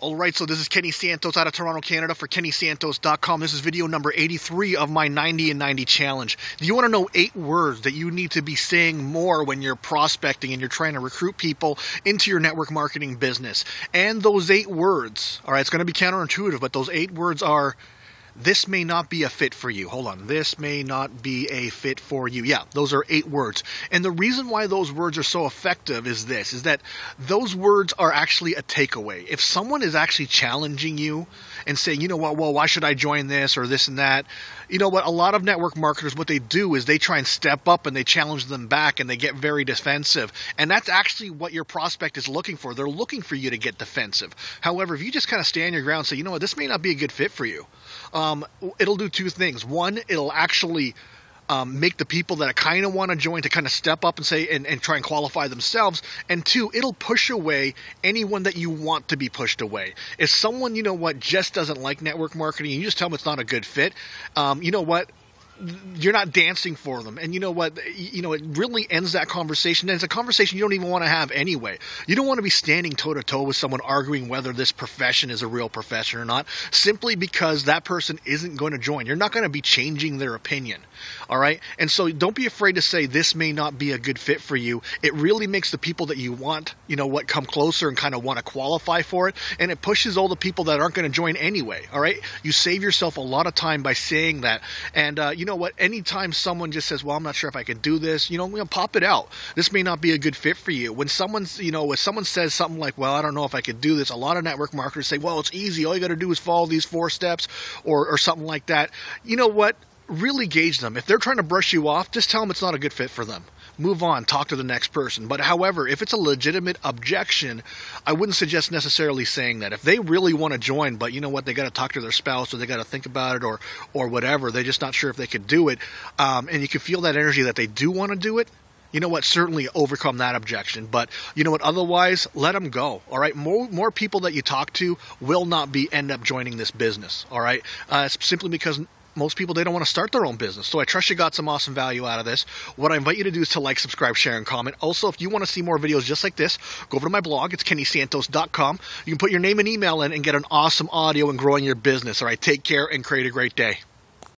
All right, so this is Kenny Santos out of Toronto, Canada for KennySantos.com. This is video number 83 of my 90 and 90 challenge. Do you want to know eight words that you need to be saying more when you're prospecting and you're trying to recruit people into your network marketing business? And those eight words, all right, it's going to be counterintuitive, but those eight words are this may not be a fit for you. Hold on. This may not be a fit for you. Yeah, those are eight words. And the reason why those words are so effective is this, is that those words are actually a takeaway. If someone is actually challenging you and saying, you know what, well, why should I join this or this and that? You know what, a lot of network marketers, what they do is they try and step up and they challenge them back and they get very defensive. And that's actually what your prospect is looking for. They're looking for you to get defensive. However, if you just kind of stand your ground and say, you know what, this may not be a good fit for you, um, it'll do two things. One, it'll actually um, make the people that kind of want to join to kind of step up and say and, and try and qualify themselves. And two, it'll push away anyone that you want to be pushed away. If someone, you know what, just doesn't like network marketing, you just tell them it's not a good fit, um, you know what, you're not dancing for them. And you know what? You know, it really ends that conversation. And it's a conversation you don't even want to have anyway. You don't want to be standing toe to toe with someone arguing whether this profession is a real profession or not, simply because that person isn't going to join. You're not going to be changing their opinion. All right. And so don't be afraid to say this may not be a good fit for you. It really makes the people that you want, you know, what come closer and kind of want to qualify for it. And it pushes all the people that aren't going to join anyway. All right. You save yourself a lot of time by saying that. And, uh, you know what? Anytime someone just says, well, I'm not sure if I can do this, you know, you know, pop it out. This may not be a good fit for you. When someone's, you know, when someone says something like, well, I don't know if I could do this, a lot of network marketers say, well, it's easy. All you got to do is follow these four steps or, or something like that. You know what? Really gauge them. If they're trying to brush you off, just tell them it's not a good fit for them. Move on, talk to the next person. But however, if it's a legitimate objection, I wouldn't suggest necessarily saying that. If they really want to join, but you know what, they got to talk to their spouse or they got to think about it or or whatever, they're just not sure if they could do it, um, and you can feel that energy that they do want to do it you know what certainly overcome that objection but you know what otherwise let them go all right more more people that you talk to will not be end up joining this business all right uh, simply because most people they don't want to start their own business. So I trust you got some awesome value out of this. What I invite you to do is to like, subscribe, share, and comment. Also, if you want to see more videos just like this, go over to my blog. It's kennysantos.com. You can put your name and email in and get an awesome audio and growing your business. All right, take care and create a great day.